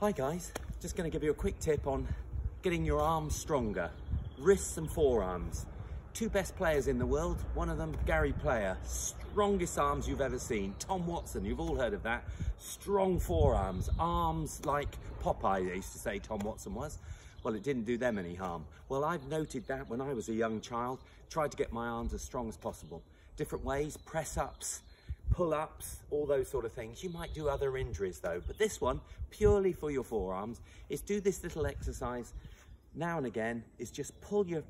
Hi guys, just going to give you a quick tip on getting your arms stronger, wrists and forearms. Two best players in the world, one of them Gary Player, strongest arms you've ever seen. Tom Watson, you've all heard of that. Strong forearms, arms like Popeye, they used to say Tom Watson was. Well, it didn't do them any harm. Well, I've noted that when I was a young child, tried to get my arms as strong as possible. Different ways, press ups, pull-ups, all those sort of things. You might do other injuries though, but this one, purely for your forearms, is do this little exercise now and again, is just pull your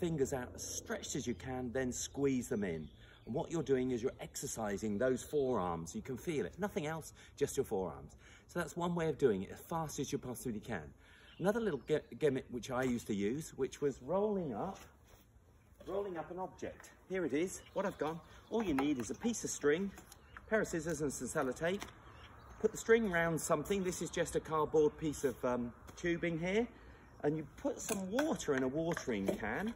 fingers out as stretched as you can, then squeeze them in. And what you're doing is you're exercising those forearms. You can feel it. Nothing else, just your forearms. So that's one way of doing it as fast as you possibly can. Another little gimmick which I used to use, which was rolling up, rolling up an object. Here it is, what I've got. All you need is a piece of string, pair of scissors and some sellotape. Put the string around something. This is just a cardboard piece of um, tubing here. And you put some water in a watering can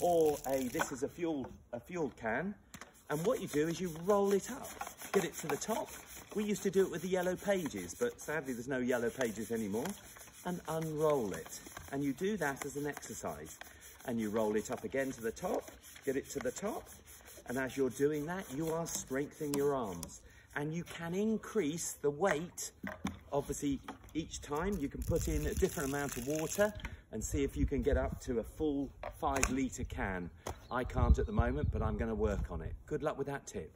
or a, this is a fuel, a fuel can. And what you do is you roll it up, get it to the top. We used to do it with the yellow pages, but sadly there's no yellow pages anymore. And unroll it. And you do that as an exercise. And you roll it up again to the top, get it to the top, and as you're doing that, you are strengthening your arms. And you can increase the weight. Obviously, each time you can put in a different amount of water and see if you can get up to a full five litre can. I can't at the moment, but I'm going to work on it. Good luck with that tip.